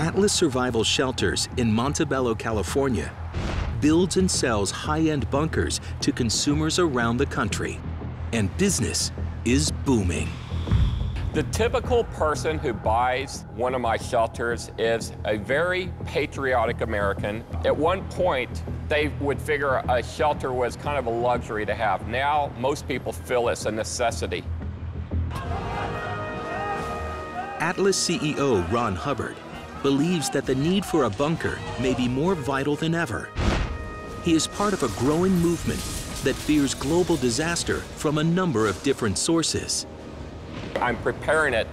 Atlas Survival Shelters in Montebello, California, builds and sells high-end bunkers to consumers around the country. And business is booming. The typical person who buys one of my shelters is a very patriotic American. At one point, they would figure a shelter was kind of a luxury to have. Now, most people feel it's a necessity. Atlas CEO Ron Hubbard believes that the need for a bunker may be more vital than ever. He is part of a growing movement that fears global disaster from a number of different sources. I'm preparing it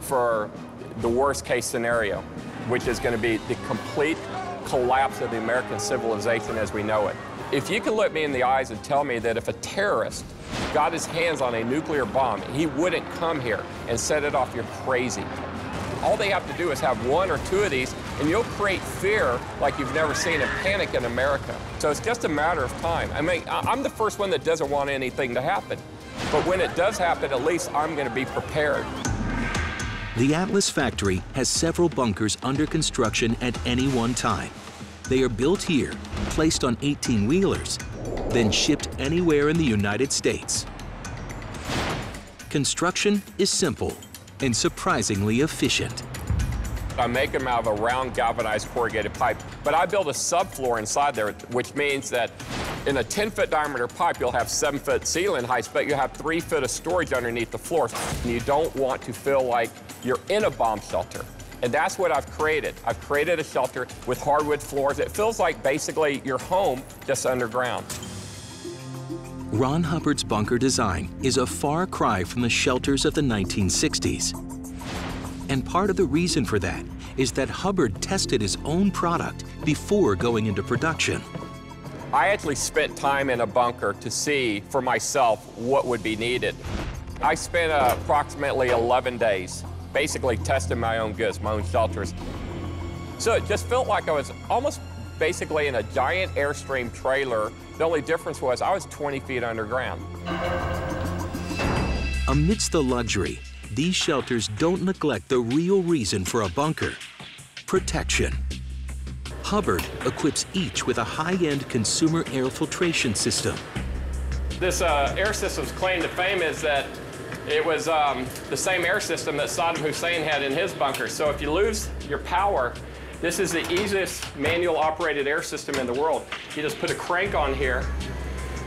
for the worst case scenario, which is going to be the complete collapse of the American civilization as we know it. If you can look me in the eyes and tell me that if a terrorist got his hands on a nuclear bomb, he wouldn't come here and set it off, you're crazy. All they have to do is have one or two of these, and you'll create fear like you've never seen and panic in America. So it's just a matter of time. I mean, I'm the first one that doesn't want anything to happen. But when it does happen, at least I'm going to be prepared. The Atlas factory has several bunkers under construction at any one time. They are built here, placed on 18-wheelers, then shipped anywhere in the United States. Construction is simple and surprisingly efficient. I make them out of a round galvanized corrugated pipe, but I build a subfloor inside there, which means that in a 10-foot diameter pipe, you'll have 7-foot ceiling heights, but you have 3 foot of storage underneath the floor. And you don't want to feel like you're in a bomb shelter. And that's what I've created. I've created a shelter with hardwood floors. It feels like basically your home just underground. Ron Hubbard's bunker design is a far cry from the shelters of the 1960s. And part of the reason for that is that Hubbard tested his own product before going into production. I actually spent time in a bunker to see for myself what would be needed. I spent uh, approximately 11 days basically testing my own goods, my own shelters. So it just felt like I was almost basically in a giant Airstream trailer. The only difference was I was 20 feet underground. Amidst the luxury, these shelters don't neglect the real reason for a bunker, protection. Hubbard equips each with a high-end consumer air filtration system. This uh, air system's claim to fame is that it was um, the same air system that Saddam Hussein had in his bunker. So if you lose your power, this is the easiest manual operated air system in the world. You just put a crank on here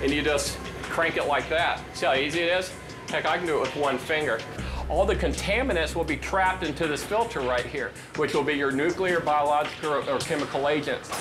and you just crank it like that. See how easy it is? Heck, I can do it with one finger. All the contaminants will be trapped into this filter right here, which will be your nuclear, biological, or chemical agents.